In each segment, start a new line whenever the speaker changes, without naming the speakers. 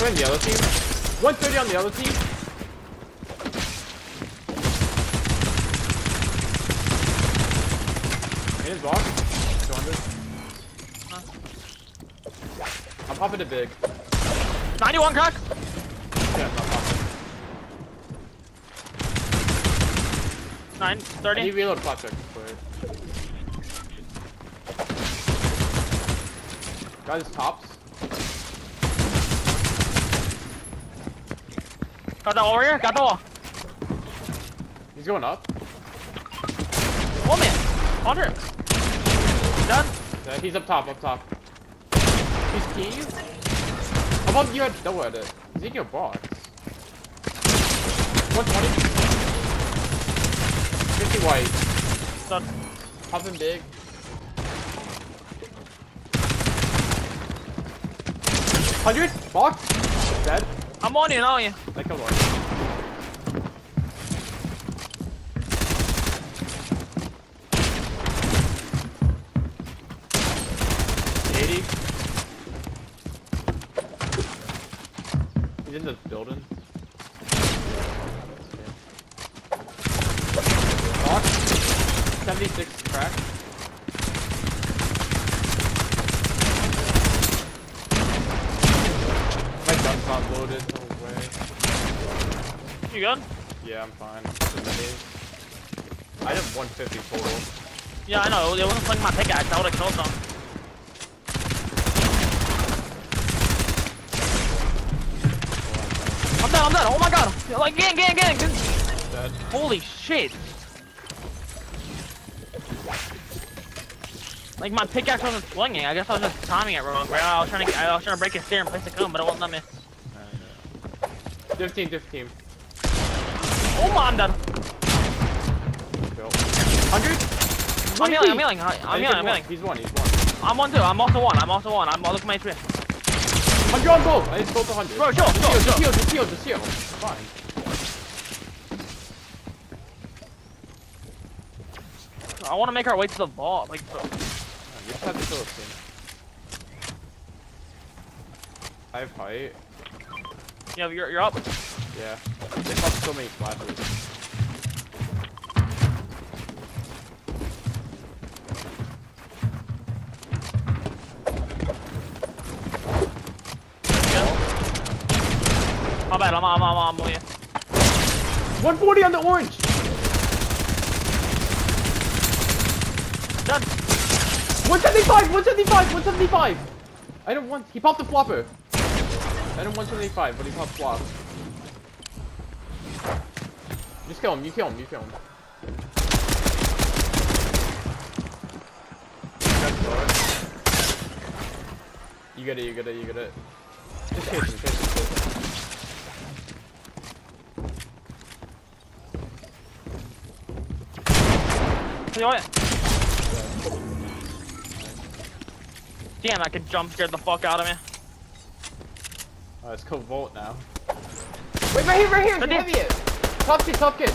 We're the other team. 130 on the other team. In his box. 200. I'm popping it big.
91 crack.
Yeah, I'm not popping.
9,
I need reload flat check. Guys, tops.
Got the warrior. Got the wall.
He's going up.
Oh man. 100. Done.
Yeah, he's up top, up top. He's keys. How about you had double edit? He's in your box. 120. 50 white.
Done.
Popping big. Hundred box. Dead.
I'm on you, now you.
That killed one. Eighty. He's in the building. Box. Seventy-six crack. Not loaded. No way.
You good?
Yeah, I'm fine. I have 150 total.
Yeah, I know. They wouldn't fling my pickaxe. I would have killed them. I'm dead. I'm dead. Oh my god. Like, gang, gang, gang.
Dead.
Holy shit. Like my pickaxe wasn't swinging. I guess I was just timing it wrong. Bro. I was trying to, I was trying to break his stair and place the cone, but it won't let me.
15, 15.
Oh my, I'm done.
Go. 100?
I'm healing. I'm healing. I'm
He's
healing. I'm
one.
healing.
He's one, he's one.
I'm one too. I'm also one. I'm also one. I'm look at my tree.
100 on both. I just both 100.
Bro, chill,
just
chill,
heal, just
chill.
heal, just heal. Fine.
I want to make our way to the vault. Like, bro.
You just have to kill this thing. I have height.
Yeah, you're, you're up.
Yeah. They pop so many flashes.
My bad. I'm, I'm, I'm, I'm with you.
140 on the orange!
Done.
175! 175! 175! I don't want. He popped the flopper. I don't 175, but he popped flop. Just kill him. You kill him. You kill him. You get it. You get it. You get it. Just chase him. Chase him. Chase him.
Damn, I could jump scare the fuck out of me.
Oh, it's called Volt now. Wait, right here, right here.
Right
Right
there.
heavy it. Top kid. Top kid.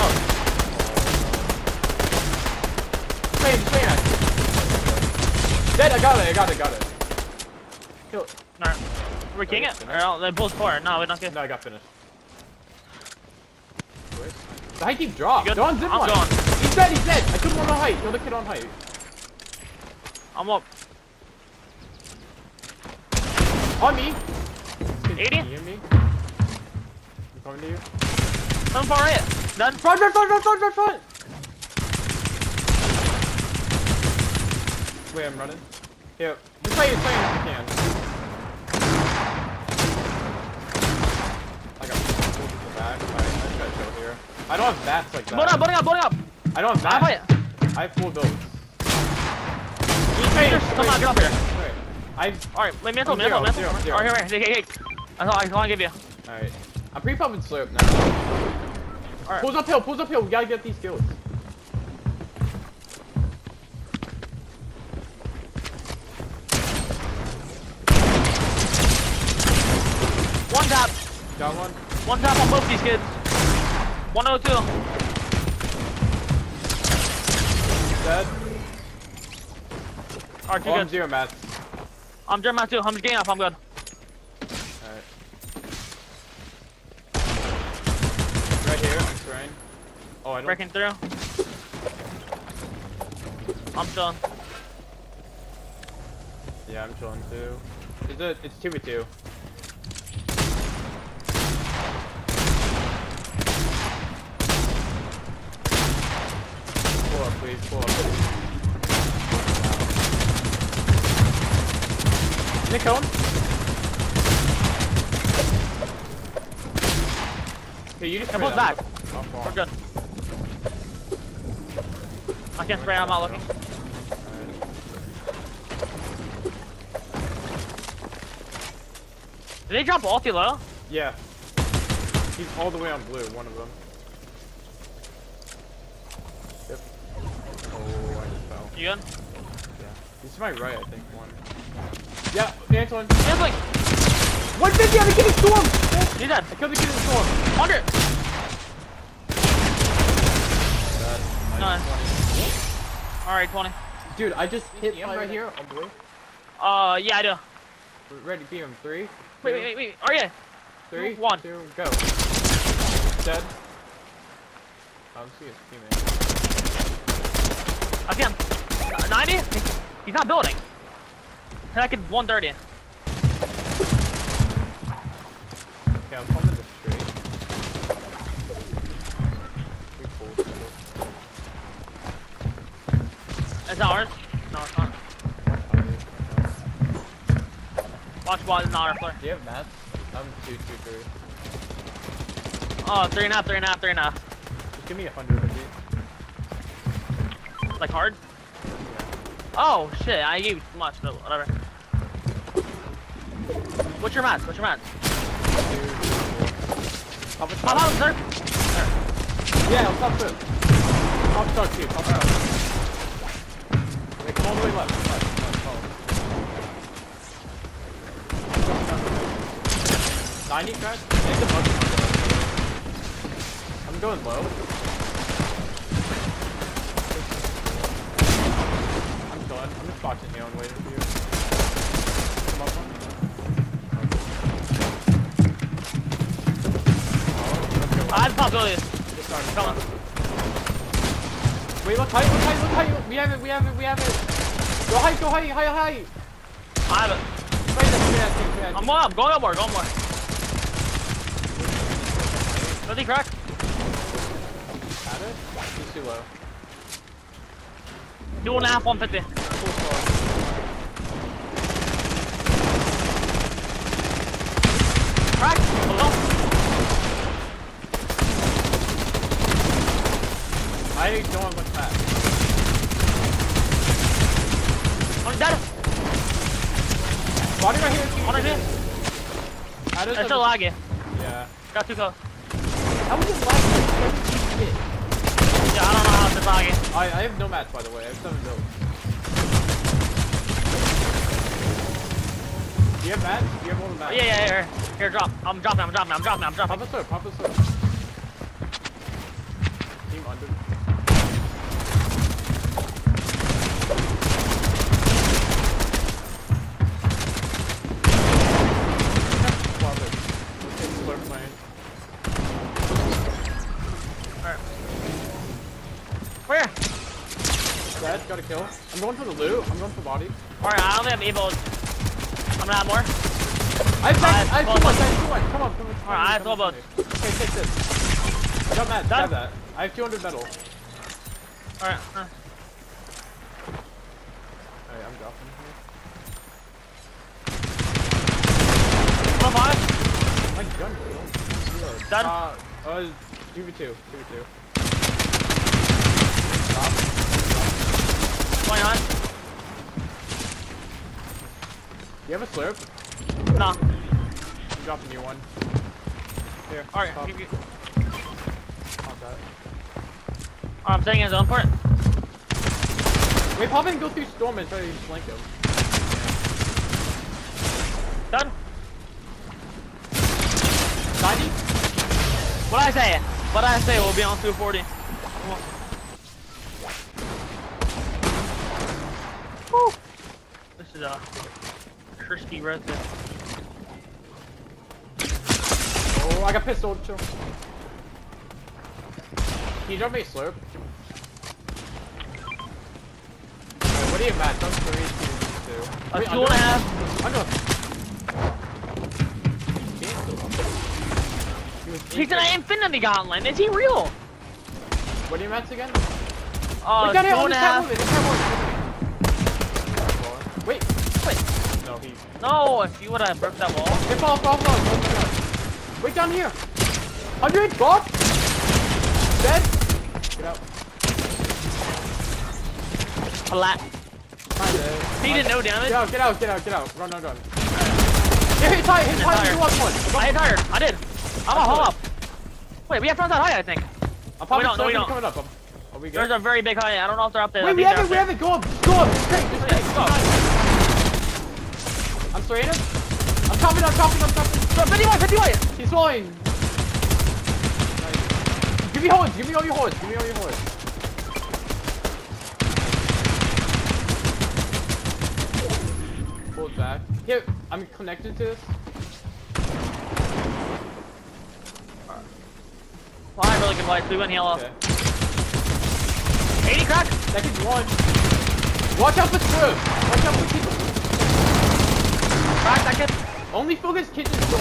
Oh,
Train. Train. us. Dead. I got it. I got it. Got it. Kill it.
Oh, no. We're king it? Or else they both four. No, we don't get.
No, I got finished. The height keep drop.
You good?
Go on zip
I'm
line.
going.
He's dead. He's dead. I took one on height. The other kid on height.
I'm up.
On me.
80?
You hear me? I'm coming to you.
I'm far right. Done.
Front, front, front, front, front, front, front. Wait, I'm running. Here, just play it, play it if you can. I got pulled in the back. Alright, I just gotta chill here. I don't have mats like that.
Boarding up, boarding up, boarding up.
I don't have
I
mats.
fight.
I have full builds.
Come on, get up here.
Alright. I
Alright, wait, mantle,
I'm
mantle,
zero,
mantle.
zero, zero.
Alright, here, here, here, here. That's all I want to give you.
alright. I'm pre pumping slurp now.
Alright.
Pulls uphill, pulls uphill. We gotta get these kills.
One tap.
Got one.
One tap on both these kids. 102.
Dead.
Alright,
Oh, I'm
you good.
zero mats.
I'm German too. I'm just getting up. I'm good. Alright. Right here. I'm trying.
Oh, I don't.
Breaking through. I'm chilling.
Yeah, I'm chilling too. It's a, it's two with two. Pull up, please. Pull up. Please. Nick. Hey, you just spray
pull back. We're good. I can't spray. I'm not looking. Did they drop ulti low?
Yeah. He's all the way on blue, one of them. Yep. Oh, I just fell.
You good?
Yeah. He's to my right, I think, one. Yeah, the Antoine.
He's like,
150 on the Kitty Storm!
he's dead.
I killed the Kitty Storm!
100.
That's
Nice. Alright, 20.
Dude, I just hit him right here on blue.
Uh, yeah, I do.
Ready, beam him. Three.
Wait,
two,
wait, wait, wait. Oh, yeah.
Three.
one.
Two, go. Dead. I'll see his teammate.
I see him. Uh, 90? He's not building. I could 130.
Okay, I'm coming straight. Pretty cool.
It's ours. No, it's not. Watch ball is not our player.
Do you have mats? I'm two, two, three.
Oh, three and a half, three and a half, three and a half.
Just give me a hundred of these.
Like hard? Oh, shit. I gave you too much, but whatever. What's your match? What's your match?
Top of
Pop out, sir.
Yeah, I'll top two. Top start two, top out. Wait, come all the way left. left, left, 90 crash? Make the button. I'm going low. I'm done. I'm just boxing you and waiting for you. Go.
I had possibilities.
Just
on.
Wait, look height, look height, look height. We have it, we have it, we have it. Go height, go height, height, height.
I have it.
Right there, yeah, yeah, yeah.
I'm going up, going more, going more. Does he crack?
Had it? He's too low.
Two and a half, 150.
Cool.
Crack. Below.
I don't want much back.
One dead.
Body right here.
One right here.
How does
It's still laggy.
Yeah.
Got two close.
How was it last night?
Yeah, I don't know how it's laggy.
I, I have no match, by the way. I have seven builds. Do you have match? Do you have all the
Oh,
match?
yeah, yeah, here. Here, drop. I'm dropping, I'm dropping, I'm dropping, I'm dropping.
Pop a sword, pop a sword. Team under. Love it. It's slurp playing.
Alright. Where?
Dead, got a kill. I'm going for the loot. I'm going for body.
Alright, I don't think I'm able. I'm gonna have more.
I have,
I
I
have
have two ones, I have two ones. Come on, come on. come
Alright,
on,
I have
come
both.
Okay, take this. I got mats,
Done?
that. I have 200 metal.
Alright. Uh,
Alright, I'm dropping here.
one five.
My gun killed.
Done?
Uh, uh, 2v2. 2v2.
29.
Do you have a slurp?
No.
I'm dropping you one. Here.
Alright, keep you.
pop that.
Oh, I'm staying in his own port.
Wait, pop in and go through storm and try to flank him.
Done.
90?
What I say? What I say? We'll be on 240. This is a crispy resin.
Oh, I got pistol. Chill. Can you drop me a slurp? Alright, what are you at? That's three, two, two.
A
Wait,
two and a
under-
half.
Under. Cancel. He was
He's an. Infinity Gauntlet. Is he real?
What are you at again?
Uh,
we got it
two
on
and
this
half.
Wait,
Wait,
no, he.
no, if you would have broke that wall.
Hey, fall, fall, fall. Wait, down here. 100, Bob. Dead. Get out.
Flat. He did no damage.
Get out, get out, get out, get out. Run, run, run. Here, hit high, hit
higher.
you one.
I hit tired. I did. I'm a up. Wait, we have front side high, I think.
I'm popping
don't, no, we don't.
coming up. Are we
There's a very big high. I don't know if they're up there.
Wait, we have it, we have it. Go up, go up. Straight, straight.
Go.
I'm straight in. I'm chopping, I'm chopping, I'm chopping.
up there. 50 white, 50 white.
He's falling. Nice. Give me horns, give me all your horns, give me all your horns. Pull it back. Here, I'm connected to this.
Well, I really good whites. We went yellow.
Okay.
80 crack.
Second one. Watch out for Swerve. Watch out for kitchen.
Crack that kid.
Only focus kitchen door.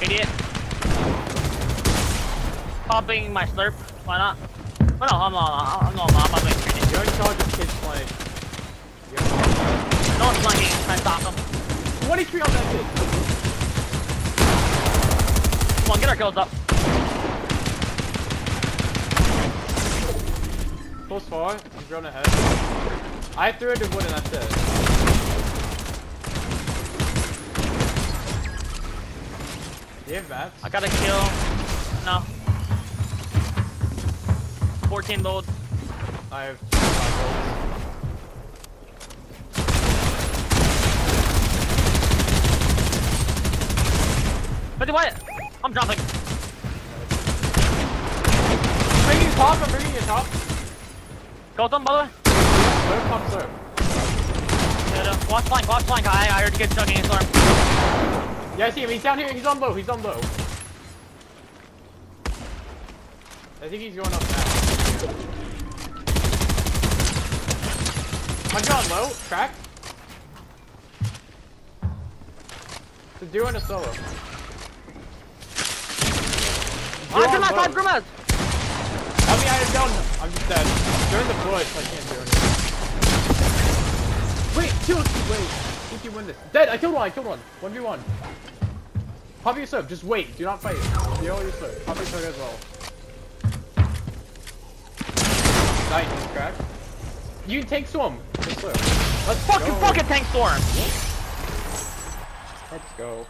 Idiot. Popping my slurp. Why not? Oh, no, I'm not. I'm not. I'm anything.
You're in charge of kids playing.
No one's flanking. Try to stop them.
23 on that kid.
Come on, get our kills up.
Close far. I'm going ahead. I threw it to wood and that's it. You have bats?
I got a kill. No. 14 bullets.
I have.
Fifty white. I'm
dropping. Bringing you top, I'm bringing you top.
Go them, by the way.
Him top serve.
Good, uh, Watch flank, watch flank. I, I heard the kid chugging his storm.
Yeah, I see him. He's down here. He's on low. He's on low. I think he's going up now. Am I on low? Crack? He's doing a solo.
Ah,
You're on
Grimace,
low. I mean, I'm done. I'm just dead. They're in the bush. I can't do anything. Wait, kill. Wait. I think you win this. Dead. I killed one. I killed one. One v one. Pop your serve. Just wait. Do not fight. You know your serve. Pop your serve as well. Nice, he's cracked. You swim. Just serve. Let's
Fucking
go.
fucking tank storm.
Let's go.